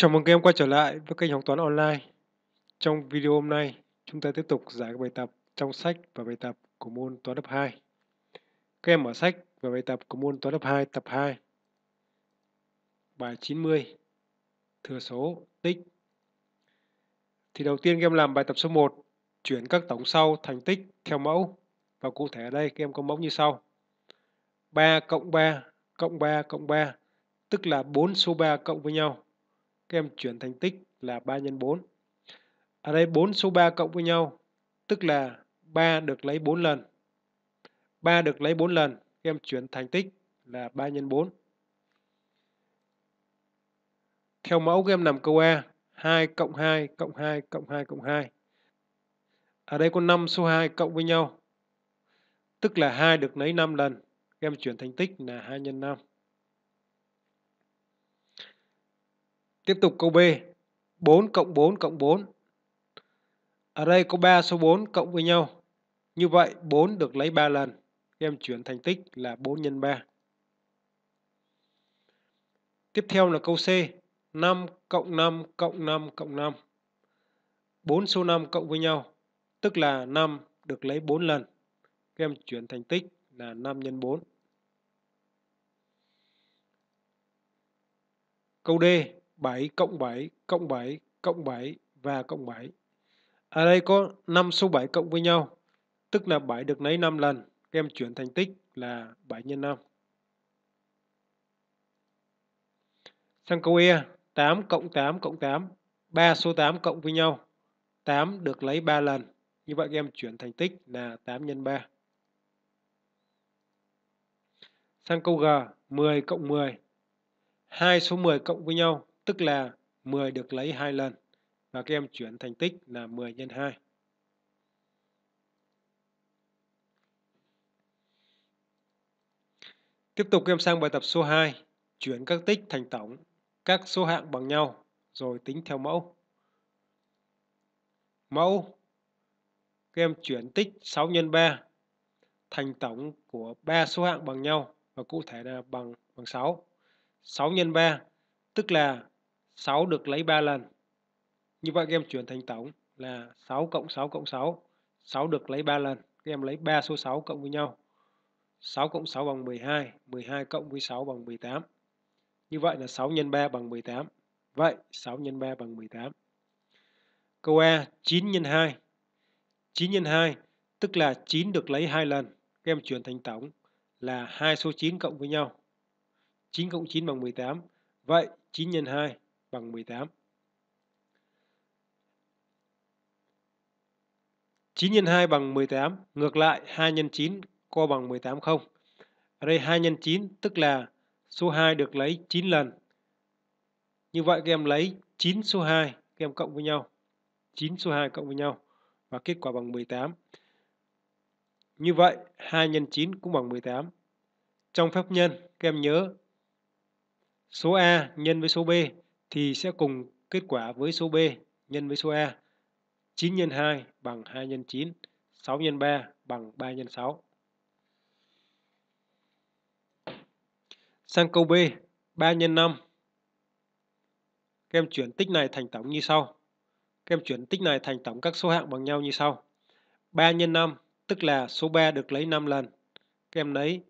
Chào mừng các em quay trở lại với kênh học toán online. Trong video hôm nay, chúng ta tiếp tục giải các bài tập trong sách và bài tập của môn toán lớp 2. Các em mở sách và bài tập của môn toán lớp 2 tập 2. Bài 90. Thừa số tích. Thì đầu tiên các em làm bài tập số 1, chuyển các tổng sau thành tích theo mẫu. Và cụ thể ở đây các em có mẫu như sau. 3 cộng 3 cộng 3 cộng 3, tức là 4 số 3 cộng với nhau các em chuyển thành tích là 3 x 4. Ở đây 4 số 3 cộng với nhau, tức là 3 được lấy 4 lần. 3 được lấy 4 lần, các em chuyển thành tích là 3 x 4. Theo mẫu các em nằm câu A, 2 cộng 2 cộng 2 cộng 2 cộng 2. Ở đây có 5 số 2 cộng với nhau, tức là 2 được lấy 5 lần. Các em chuyển thành tích là 2 x 5. Tiếp tục câu B. 4 cộng 4 cộng 4. Ở đây có 3 số 4 cộng với nhau. Như vậy 4 được lấy 3 lần. Em chuyển thành tích là 4 x 3. Tiếp theo là câu C. 5 cộng 5 cộng 5 cộng 5. 4 số 5 cộng với nhau. Tức là 5 được lấy 4 lần. Các em chuyển thành tích là 5 x 4. Câu D. 7 cộng 7 cộng 7 cộng 7 và cộng 7. Ở đây có 5 số 7 cộng với nhau, tức là 7 được lấy 5 lần, các em chuyển thành tích là 7 x 5. Sang câu E, 8 cộng 8 cộng 8, 3 số 8 cộng với nhau, 8 được lấy 3 lần, như vậy các em chuyển thành tích là 8 x 3. Sang câu G, 10 cộng 10, 2 số 10 cộng với nhau, tức là 10 được lấy hai lần và các em chuyển thành tích là 10 x 2. Tiếp tục các em sang bài tập số 2, chuyển các tích thành tổng, các số hạng bằng nhau rồi tính theo mẫu. Mẫu các em chuyển tích 6 x 3 thành tổng của 3 số hạng bằng nhau và cụ thể là bằng bằng 6. 6 x 3 tức là 6 được lấy 3 lần. Như vậy các em chuyển thành tổng là 6 cộng 6 cộng 6. 6 được lấy 3 lần. Các em lấy 3 số 6 cộng với nhau. 6 cộng 6 bằng 12. 12 cộng với 6 bằng 18. Như vậy là 6 x 3 bằng 18. Vậy 6 x 3 bằng 18. Câu A 9 x 2. 9 x 2 tức là 9 được lấy 2 lần. Các em chuyển thành tổng là 2 số 9 cộng với nhau. 9 cộng 9 bằng 18. Vậy 9 x 2 bằng 18. 9 x 2 bằng 18, ngược lại 2 x 9 có bằng 18 không? Ở đây 2 x 9 tức là số 2 được lấy 9 lần. Như vậy các em lấy 9 số 2, các em cộng với nhau. 9 số 2 cộng với nhau và kết quả bằng 18. Như vậy 2 x 9 cũng bằng 18. Trong phép nhân, các em nhớ số A nhân với số B thì sẽ cùng kết quả với số B nhân với số A. 9 x 2 bằng 2 x 9, 6 x 3 bằng 3 x 6. Sang câu B, 3 x 5. Các em chuyển tích này thành tổng như sau. Các em chuyển tích này thành tổng các số hạng bằng nhau như sau. 3 x 5 tức là số 3 được lấy 5 lần. Các em lấy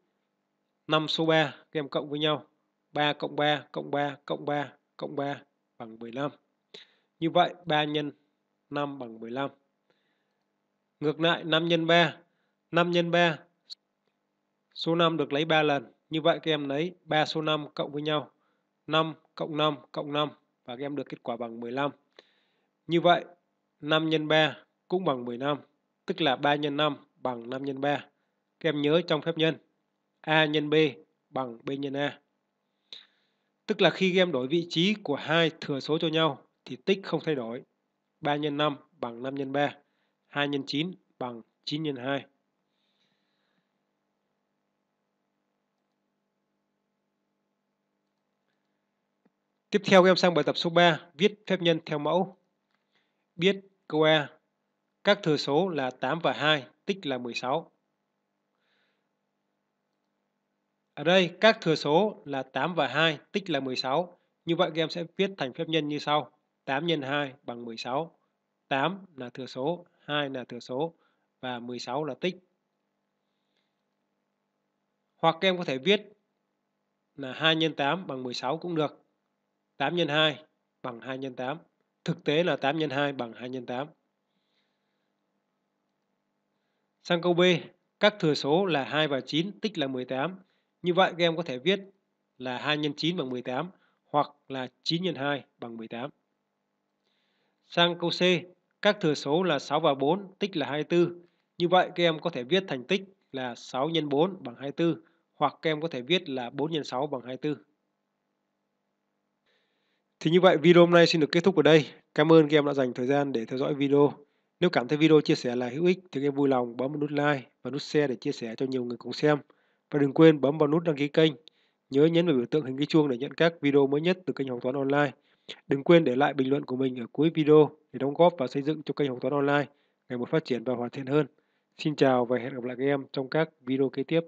5 số 3, các em cộng với nhau. 3 cộng 3 cộng 3 cộng 3 cộng 3 bằng 15. Như vậy 3 nhân 5 bằng 15. Ngược lại 5 nhân 3. 5 nhân 3. Số 5 được lấy 3 lần. Như vậy các em lấy 3 số 5 cộng với nhau. 5 cộng 5 cộng 5 và các em được kết quả bằng 15. Như vậy 5 nhân 3 cũng bằng 15, tức là 3 nhân 5 bằng 5 nhân 3. Các em nhớ trong phép nhân A nhân B bằng B nhân A. Tức là khi game đổi vị trí của hai thừa số cho nhau thì tích không thay đổi. 3 x 5 bằng 5 x 3, 2 x 9 bằng 9 x 2. Tiếp theo em sang bài tập số 3, viết phép nhân theo mẫu. Biết câu A, các thừa số là 8 và 2, tích là 16. Ở đây các thừa số là 8 và 2, tích là 16. Như vậy các em sẽ viết thành phép nhân như sau. 8 x 2 bằng 16. 8 là thừa số, 2 là thừa số và 16 là tích. Hoặc các em có thể viết là 2 x 8 bằng 16 cũng được. 8 x 2 bằng 2 x 8. Thực tế là 8 x 2 bằng 2 x 8. Sang câu B, các thừa số là 2 và 9, tích là 18. Như vậy các em có thể viết là 2 x 9 bằng 18 hoặc là 9 x 2 bằng 18. Sang câu C, các thừa số là 6 và 4, tích là 24. Như vậy các em có thể viết thành tích là 6 x 4 bằng 24 hoặc các em có thể viết là 4 x 6 bằng 24. Thì như vậy video hôm nay xin được kết thúc ở đây. Cảm ơn các em đã dành thời gian để theo dõi video. Nếu cảm thấy video chia sẻ là hữu ích thì các em vui lòng bấm nút like và nút share để chia sẻ cho nhiều người cùng xem. Và đừng quên bấm vào nút đăng ký kênh. Nhớ nhấn vào biểu tượng hình cái chuông để nhận các video mới nhất từ kênh học toán online. Đừng quên để lại bình luận của mình ở cuối video để đóng góp và xây dựng cho kênh học toán online ngày một phát triển và hoàn thiện hơn. Xin chào và hẹn gặp lại các em trong các video kế tiếp.